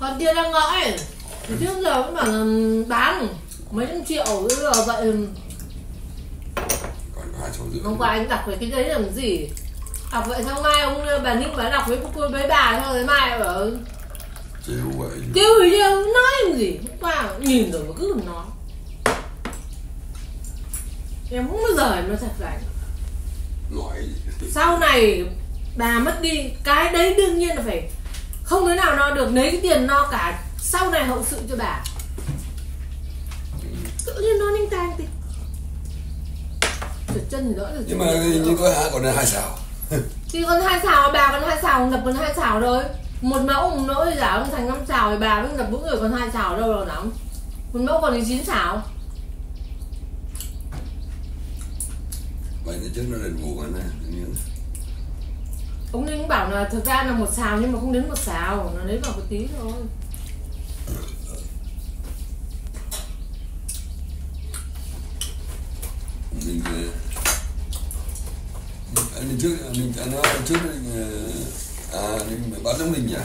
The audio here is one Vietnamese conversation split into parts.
còn tiền đang ngõi thì trước giờ vẫn bảo là bán mấy trăm triệu bây giờ vậy còn có hai số rưỡi hôm qua anh đọc về cái đấy làm gì? Đọc vậy sao mai ông bà ninh bà đọc với cô với bà xong rồi mai bảo trêu vậy tiêu gì tiêu nói làm gì? Hôm qua nhìn rồi mà cứ nói. Em không bao giờ em nói thật với anh. Sau này bà mất đi cái đấy đương nhiên là phải không đứa nào no được lấy cái tiền no cả. Sau này hậu sự cho bà. Tự nhiên nó ninh tang thì trượt chân thì đỡ được nhưng mà như có hạ còn là hai xào. Thì con hai xào bà con hai xào ngập con hai xào thôi. Một mẫu một thì giả ông thành năm xào thì bà mới ngập mỗi người còn hai xào đâu đâu lắm một mẫu còn đến chín xào. Vậy thì trước nó đền bù anh nè ông ninh bảo là thực ra là một xào nhưng mà không đến một xào nó lấy vào một tí thôi. Mình ờ, anh đi trước mình anh nói anh trước mình ờ, à mình bán giống mình nhỉ?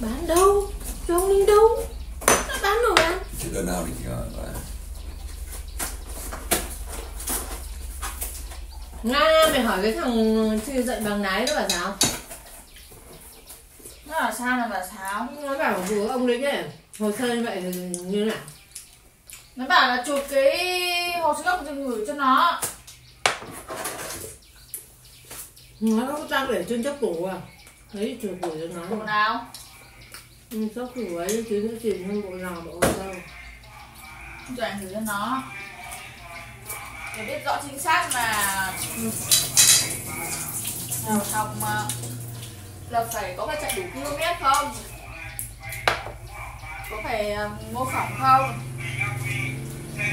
Bán đâu? Cho ông ninh đâu? Bán rồi bán chứ đợt nào thì ờ, là nga mày hỏi cái thằng chưa dạy bằng lái nó bảo sao? Nó là sao là bà sáo nó bảo vừa ông đấy nhỉ hồ sơ như vậy như nào? Nó bảo là chụp cái hồ sơ gốc rồi gửi cho nó. Nó có tao để trên chấp tủ à? Thấy chụp gửi cho nó. Bộ nào? Ừ, chấp tủ ấy chứ nó tìm hơn bộ nào bộ sao cho anh gửi cho nó để biết rõ chính xác là nào, học mà. Là phải có phải chạy đủ km không? Có phải à, mô phỏng không?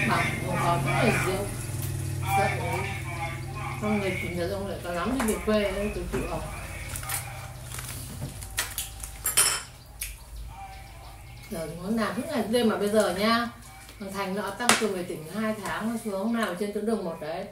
Bảo mô phỏng rất là rượu rất ổn không người chủ nhật ông lại có lắm đi về quê nên từ chịu học. Giờ muốn nó làm hết ngày đêm mà bây giờ nha thằng thành nó tăng cường về tỉnh hai tháng nó xuống nào, trên tuyến đường một đấy.